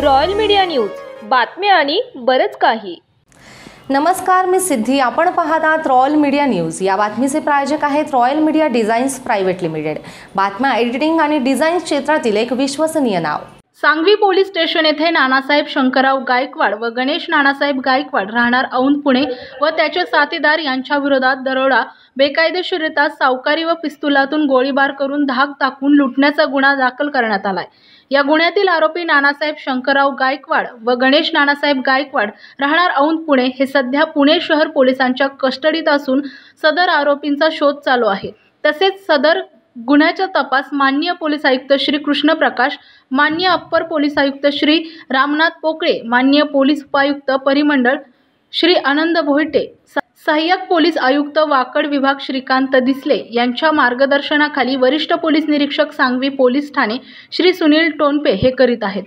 Royal media news. बातम्या आणि बरंच काही. नमस्कार मी सिद्धी. आपण पाहत आहात रॉयल मीडिया न्यूज. या बातमीचे प्रायोजक आहेत royal media designs private limited. बातम्या एडिटिंग आणि डिझाईन क्षेत्रातील एक विश्वसनीय नाव. सांगवी पोलीस स्टेशन येथे नानासाहेब शंकरराव गायकवाड व गणेश नानासाहेब गायकवाड राहणार औंध पुणे व त्याचे साथीदार यांच्या विरोधात दरोडा बेकायदेशीररित्या सावकारी व पिस्तुलातून गोळीबार करून धाक टाकून लुटण्याचा गुन्हा दाखल करण्यात आलाय. या गुन्ह्यातील आरोपी नानासाहेब शंकरराव गायकवाड व गणेश नानासाहेब गायकवाड राहणार औंध पुणे हे सध्या पुणे शहर पोलिसांच्या कस्टडीत असून सदर आरोपींचा शोध चालू आहे. तसेच सदर गुन्ह्याचा तपास माननीय पोलीस आयुक्त श्री कृष्ण प्रकाश मान्य अप्पर पोलीस आयुक्त श्री रामनाथ पोकळे मान्य पोलीस उपायुक्त परिमंडळ श्री आनंद भोईटे सहाय्यक पोलीस आयुक्त वाकड विभाग श्रीकांत दिसले यांच्या मार्गदर्शनाखाली वरिष्ठ पोलीस निरीक्षक सांगवी पोलीस ठाणे श्री सुनील टोनपे हे करीत आहेत.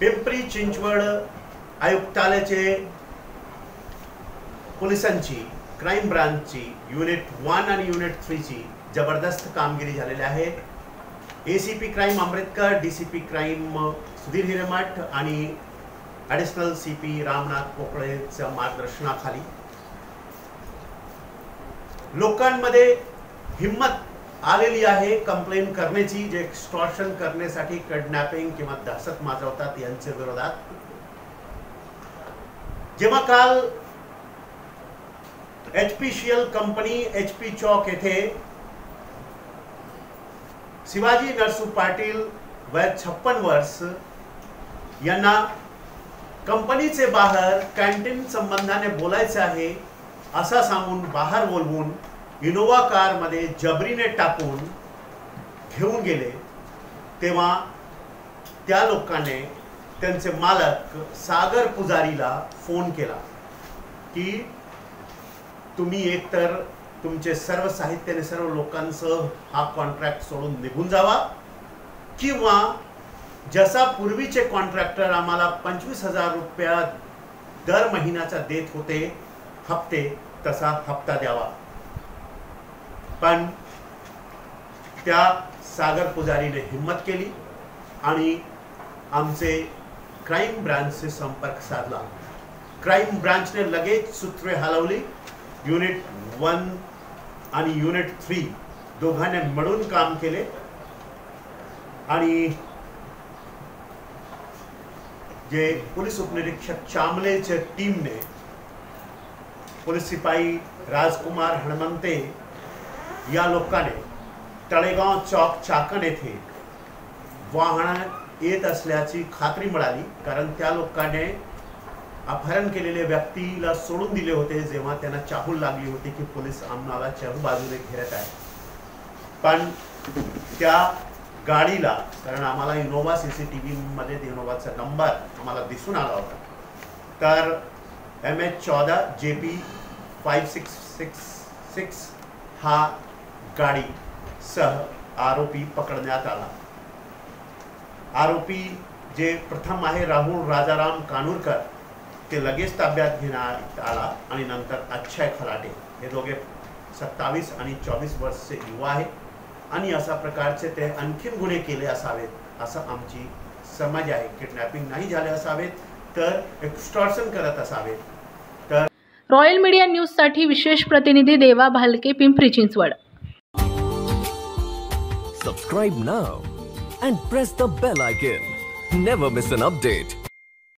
पिंपरी चिंचवड आयुक्तालयाचे पोलिसांची क्राईम ब्रांचची युनिट वन आणि युनिट थ्रीची जबरदस्त कामगिरी झालेली आहे. A C P crime Ambedkar D C P crime Sudhir Hiremath आणि ॲडिशनल सी पी रामनाथ पोकळेच्या मार्गदर्शनाखाली. लोकांमध्ये हिंमत आलेली आहे कंप्लेन करण्याची जे एक्स्टॉर्शन करण्यासाठी किडनॅपिंग किंवा दहशत माजवतात यांच्या विरोधात. जेव्हा काल एच पी शियल कंपनी एच पी चौक येथे शिवाजी नरसू पाटील वय छप्पन वर्ष यांना कंपनीचे बाहेर कॅन्टीन संबंधाने बोलायचे आहे असा सांगून बाहेर बोलवून इनोवा कारमध्ये जबरीने टाकून घेऊन गेले. तेव्हा त्या लोकांनी त्यांचे मालक सागर पुजारीला फोन केला की तुम्ही एकतर तुमचे सर्व साहित्याने सर्व लोकांसह हा कॉन्ट्रॅक्ट सोडून निघून जावा. किंवा जसा पूर्वीचे कॉन्ट्रॅक्टर आम्हाला पंचवीस हजार रुपया दर महिन्याचा देत होते हप्ते तसा हप्ता द्यावा. पण त्या सागर पुजारीने हिंमत केली आणि आमचे क्राईम ब्रांचशी संपर्क साधला. क्राईम ब्रांचने लगेच सूत्रे हलवली. युनिट वन आणि युनिट थ्री दोघांनी मिळून काम केले. आणि जे पोलीस उपनिरीक्षक चामलेच्या टीमने पोलीस शिपाई राजकुमार हणमंते या लोकांनी तळेगाव चौक चाकण येथे वाहन येत असल्याची खात्री मिळाली कारण त्या लोकांनी अपहरण केलेल्या व्यक्तीला सोडून दिले होते जेव्हा त्यांना चाहूल लागली होती की पोलीस आम्हाला चारू बाजूने घेरत आहे पण त्या गाडीला कारण आम्हाला इनोवा सी सी टी व्हीमध्ये इनोवाचा नंबर आम्हाला दिसून आला होता. तर एम एच चौदा J P five six six six हा गाडी सह आरोपी पकडण्यात आला. आरोपी जे प्रथम आहे राहुल राजाराम कानूरकर ते लगेच ताब्यात घेण्यात आला आणि नंतर अक्षय खलाटे हे दोघे सत्तावीस आणि चोवीस वर्षचे युवा आहेत. आणि अशा प्रकारचे ते आणखीन गुन्हे केले असावेत असं आमची समज आहे. किडनॅपिंग नाही झाले असावेत तर एक्स्टॉर्शन करत असावेत. तर रॉयल मीडिया न्यूजसाठी विशेष प्रतिनिधी Deva Bhalke Pimpri Chinchwad. Subscribe now and press the bell icon. Never miss an update.